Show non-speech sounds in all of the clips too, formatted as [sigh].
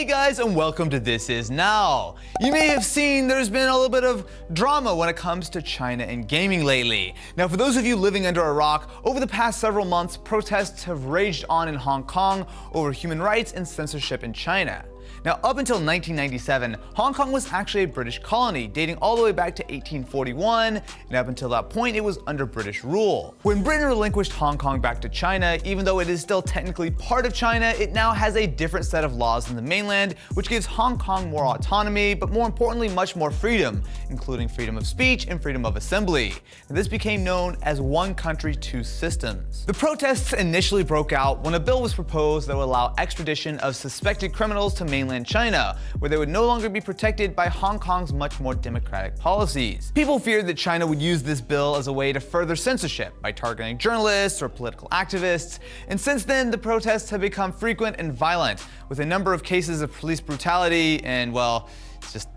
Hey guys, and welcome to This Is Now. You may have seen there's been a little bit of drama when it comes to China and gaming lately. Now, for those of you living under a rock, over the past several months, protests have raged on in Hong Kong over human rights and censorship in China. Now, up until 1997, Hong Kong was actually a British colony, dating all the way back to 1841, and up until that point, it was under British rule. When Britain relinquished Hong Kong back to China, even though it is still technically part of China, it now has a different set of laws than the mainland, which gives Hong Kong more autonomy, but more importantly, much more freedom, including freedom of speech and freedom of assembly. This became known as One Country, Two Systems. The protests initially broke out when a bill was proposed that would allow extradition of suspected criminals to mainland mainland China, where they would no longer be protected by Hong Kong's much more democratic policies. People feared that China would use this bill as a way to further censorship by targeting journalists or political activists, and since then the protests have become frequent and violent, with a number of cases of police brutality and, well, it's just,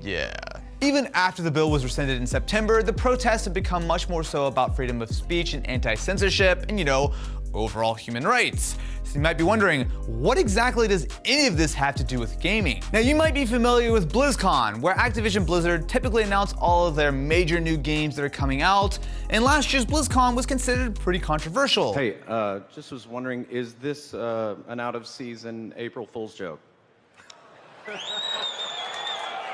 yeah. Even after the bill was rescinded in September, the protests have become much more so about freedom of speech and anti-censorship and, you know, overall human rights. So you might be wondering, what exactly does any of this have to do with gaming? Now you might be familiar with BlizzCon, where Activision Blizzard typically announce all of their major new games that are coming out, and last year's BlizzCon was considered pretty controversial. Hey, uh, just was wondering, is this uh, an out of season April Fool's joke? [laughs]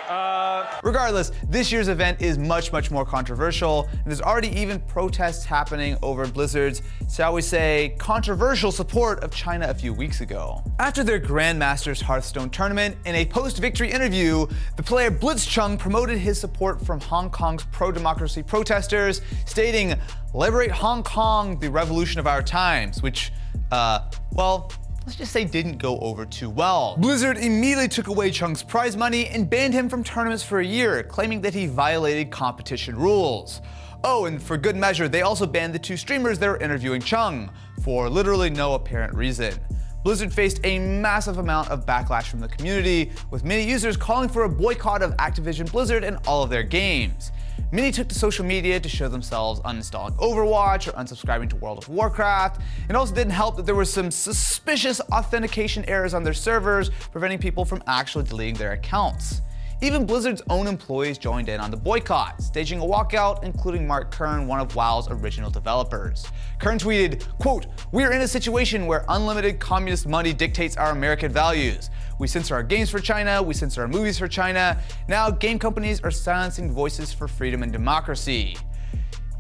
Uh, Regardless, this year's event is much, much more controversial, and there's already even protests happening over Blizzard's, shall we say, controversial support of China a few weeks ago. After their Grandmasters Hearthstone tournament, in a post-victory interview, the player Blitzchung promoted his support from Hong Kong's pro-democracy protesters, stating, liberate Hong Kong, the revolution of our times, which, uh, well, let's just say didn't go over too well. Blizzard immediately took away Chung's prize money and banned him from tournaments for a year, claiming that he violated competition rules. Oh, and for good measure, they also banned the two streamers that were interviewing Chung, for literally no apparent reason. Blizzard faced a massive amount of backlash from the community, with many users calling for a boycott of Activision Blizzard and all of their games. Many took to social media to show themselves uninstalling Overwatch or unsubscribing to World of Warcraft. It also didn't help that there were some suspicious authentication errors on their servers, preventing people from actually deleting their accounts. Even Blizzard's own employees joined in on the boycott, staging a walkout, including Mark Kern, one of WoW's original developers. Kern tweeted, quote, We are in a situation where unlimited communist money dictates our American values. We censor our games for China, we censor our movies for China. Now game companies are silencing voices for freedom and democracy.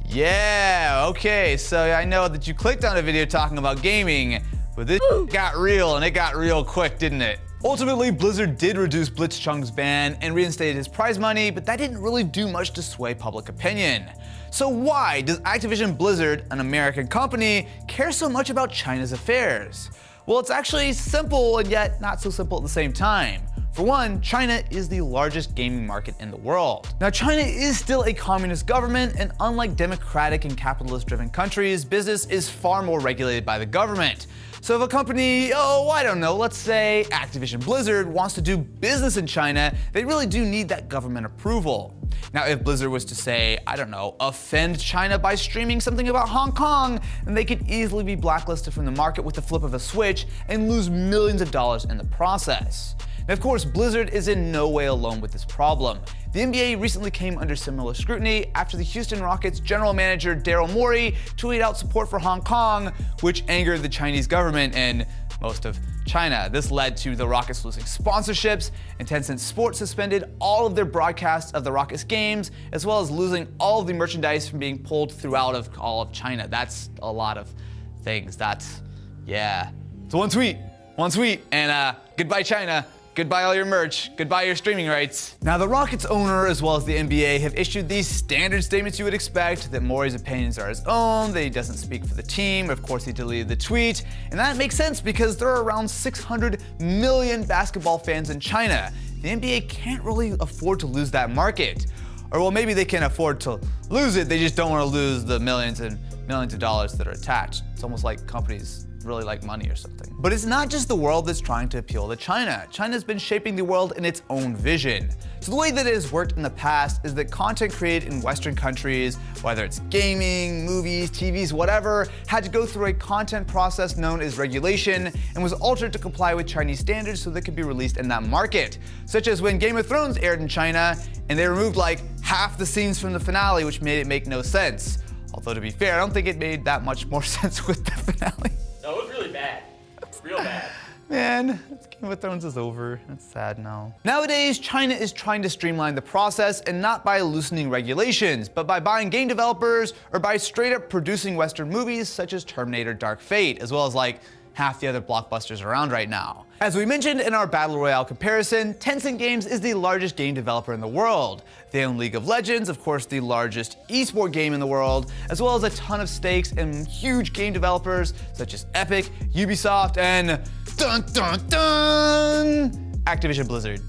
Yeah, okay, so I know that you clicked on a video talking about gaming, but this got real and it got real quick, didn't it? Ultimately, Blizzard did reduce Blitzchung's ban and reinstated his prize money, but that didn't really do much to sway public opinion. So why does Activision Blizzard, an American company, care so much about China's affairs? Well, it's actually simple and yet not so simple at the same time. For one, China is the largest gaming market in the world. Now, China is still a communist government, and unlike democratic and capitalist driven countries, business is far more regulated by the government. So if a company, oh, I don't know, let's say Activision Blizzard wants to do business in China, they really do need that government approval. Now, if Blizzard was to say, I don't know, offend China by streaming something about Hong Kong, then they could easily be blacklisted from the market with the flip of a switch and lose millions of dollars in the process. Now, of course, Blizzard is in no way alone with this problem. The NBA recently came under similar scrutiny after the Houston Rockets general manager Daryl Morey tweeted out support for Hong Kong, which angered the Chinese government and most of China. This led to the Rockets losing sponsorships, and Tencent Sports suspended all of their broadcasts of the Rockets games, as well as losing all of the merchandise from being pulled throughout of all of China. That's a lot of things. That's, yeah. So one tweet, one tweet, and uh, goodbye China. Goodbye all your merch. Goodbye your streaming rights. Now the Rockets owner as well as the NBA have issued these standard statements you would expect that Morey's opinions are his own, that he doesn't speak for the team, of course he deleted the tweet, and that makes sense because there are around 600 million basketball fans in China. The NBA can't really afford to lose that market. Or well maybe they can afford to lose it, they just don't want to lose the millions and millions of dollars that are attached. It's almost like companies really like money or something. But it's not just the world that's trying to appeal to China. China's been shaping the world in its own vision. So the way that it has worked in the past is that content created in Western countries, whether it's gaming, movies, TVs, whatever, had to go through a content process known as regulation and was altered to comply with Chinese standards so it could be released in that market. Such as when Game of Thrones aired in China and they removed like half the scenes from the finale, which made it make no sense. Although to be fair, I don't think it made that much more [laughs] sense with the finale. Real bad. [laughs] Man, Game of Thrones is over. That's sad now. Nowadays, China is trying to streamline the process and not by loosening regulations, but by buying game developers or by straight up producing Western movies such as Terminator Dark Fate, as well as like half the other blockbusters around right now. As we mentioned in our Battle Royale comparison, Tencent Games is the largest game developer in the world. They own League of Legends, of course the largest esport game in the world, as well as a ton of stakes in huge game developers such as Epic, Ubisoft, and dun dun dun, Activision Blizzard.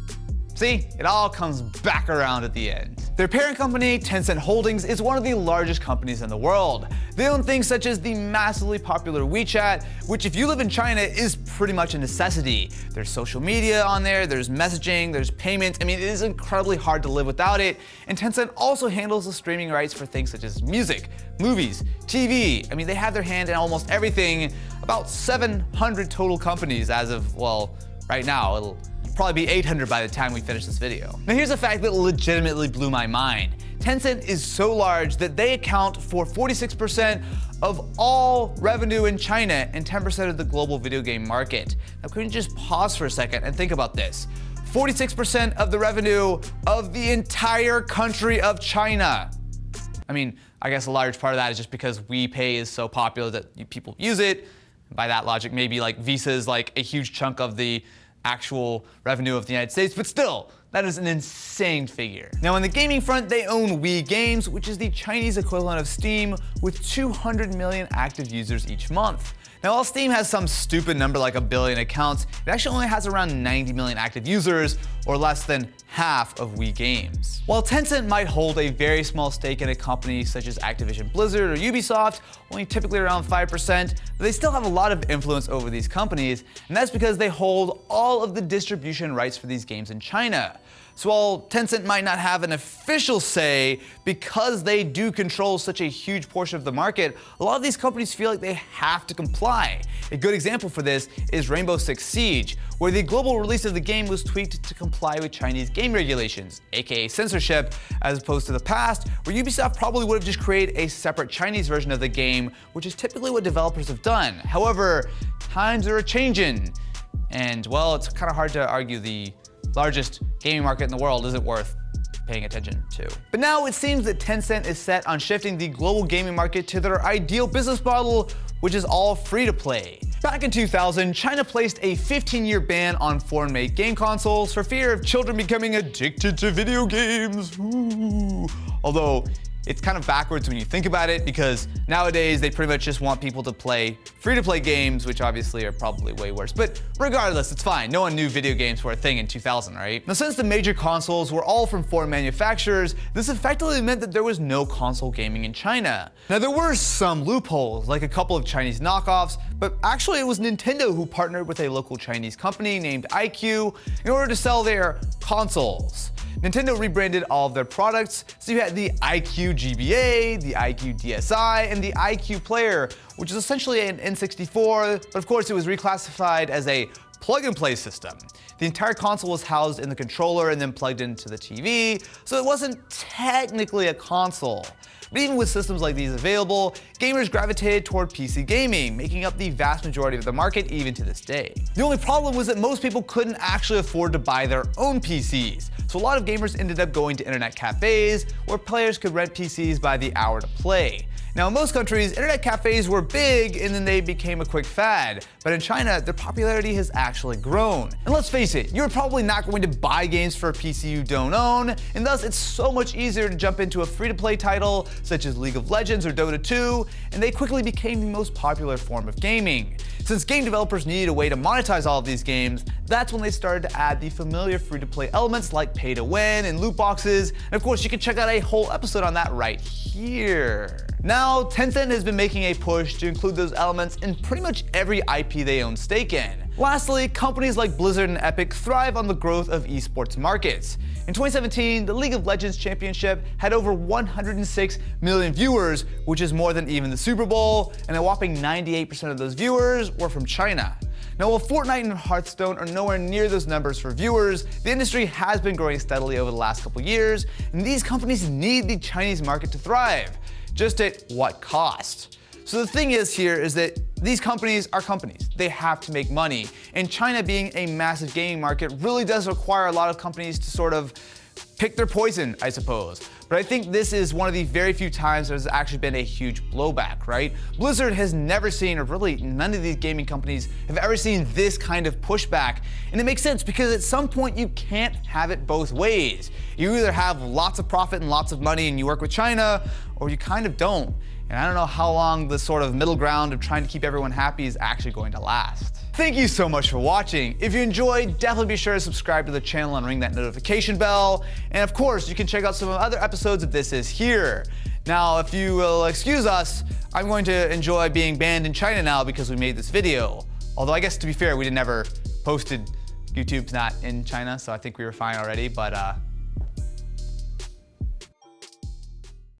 See, it all comes back around at the end. Their parent company, Tencent Holdings, is one of the largest companies in the world. They own things such as the massively popular WeChat, which if you live in China is pretty much a necessity. There's social media on there, there's messaging, there's payments. I mean, it is incredibly hard to live without it. And Tencent also handles the streaming rights for things such as music, movies, TV. I mean, they have their hand in almost everything. About 700 total companies as of, well, right now. It'll probably be 800 by the time we finish this video. Now here's a fact that legitimately blew my mind. Tencent is so large that they account for 46% of all revenue in China and 10% of the global video game market. Now can you just pause for a second and think about this? 46% of the revenue of the entire country of China. I mean, I guess a large part of that is just because WePay is so popular that people use it. By that logic, maybe like Visa is like a huge chunk of the actual revenue of the United States, but still, that is an insane figure. Now, on the gaming front, they own WeGames, which is the Chinese equivalent of Steam, with 200 million active users each month. Now, while Steam has some stupid number like a billion accounts, it actually only has around 90 million active users, or less than half of WeGames. While Tencent might hold a very small stake in a company such as Activision Blizzard or Ubisoft, only typically around 5%, they still have a lot of influence over these companies, and that's because they hold all of the distribution rights for these games in China. So while Tencent might not have an official say because they do control such a huge portion of the market, a lot of these companies feel like they have to comply. A good example for this is Rainbow Six Siege, where the global release of the game was tweaked to comply with Chinese game regulations, aka censorship, as opposed to the past, where Ubisoft probably would have just created a separate Chinese version of the game, which is typically what developers have done. However, times are changing, and well, it's kind of hard to argue the largest gaming market in the world isn't worth paying attention to. But now it seems that Tencent is set on shifting the global gaming market to their ideal business model, which is all free to play. Back in 2000, China placed a 15-year ban on foreign-made game consoles for fear of children becoming addicted to video games. Ooh. Although it's kind of backwards when you think about it because nowadays they pretty much just want people to play free to play games, which obviously are probably way worse. But regardless, it's fine. No one knew video games were a thing in 2000, right? Now, since the major consoles were all from foreign manufacturers, this effectively meant that there was no console gaming in China. Now, there were some loopholes, like a couple of Chinese knockoffs, but actually it was Nintendo who partnered with a local Chinese company named iQue in order to sell their consoles. Nintendo rebranded all of their products, so you had the iQue GBA, the iQue DSi, and the iQue Player, which is essentially an N64, but of course it was reclassified as a plug-and-play system. The entire console was housed in the controller and then plugged into the TV, so it wasn't technically a console. But even with systems like these available, gamers gravitated toward PC gaming, making up the vast majority of the market even to this day. The only problem was that most people couldn't actually afford to buy their own PCs, so a lot of gamers ended up going to internet cafes where players could rent PCs by the hour to play. Now, in most countries, internet cafes were big and then they became a quick fad. But in China, their popularity has actually grown. And let's face it, you're probably not going to buy games for a PC you don't own, and thus it's so much easier to jump into a free-to-play title such as League of Legends or Dota 2, and they quickly became the most popular form of gaming. Since game developers needed a way to monetize all of these games, that's when they started to add the familiar free-to-play elements like pay to win and loot boxes, and of course you can check out a whole episode on that right here. Now, Tencent has been making a push to include those elements in pretty much every IP they own stake in. Lastly, companies like Blizzard and Epic thrive on the growth of esports markets. In 2017, the League of Legends Championship had over 106 million viewers, which is more than even the Super Bowl, and a whopping 98% of those viewers were from China. Now, while Fortnite and Hearthstone are nowhere near those numbers for viewers, the industry has been growing steadily over the last couple years, and these companies need the Chinese market to thrive. Just at what cost? So the thing is here is that these companies are companies. They have to make money. And China being a massive gaming market really does require a lot of companies to sort of pick their poison, I suppose. But I think this is one of the very few times there's actually been a huge blowback, right? Blizzard has never seen, or really none of these gaming companies have ever seen this kind of pushback. And it makes sense because at some point you can't have it both ways. You either have lots of profit and lots of money and you work with China, or you kind of don't. And I don't know how long the sort of middle ground of trying to keep everyone happy is actually going to last. Thank you so much for watching. If you enjoyed, definitely be sure to subscribe to the channel and ring that notification bell. And of course, you can check out some other episodes of This Is Here. Now, if you will excuse us, I'm going to enjoy being banned in China now because we made this video. Although I guess to be fair, we did never posted YouTube's not in China, so I think we were fine already, but uh,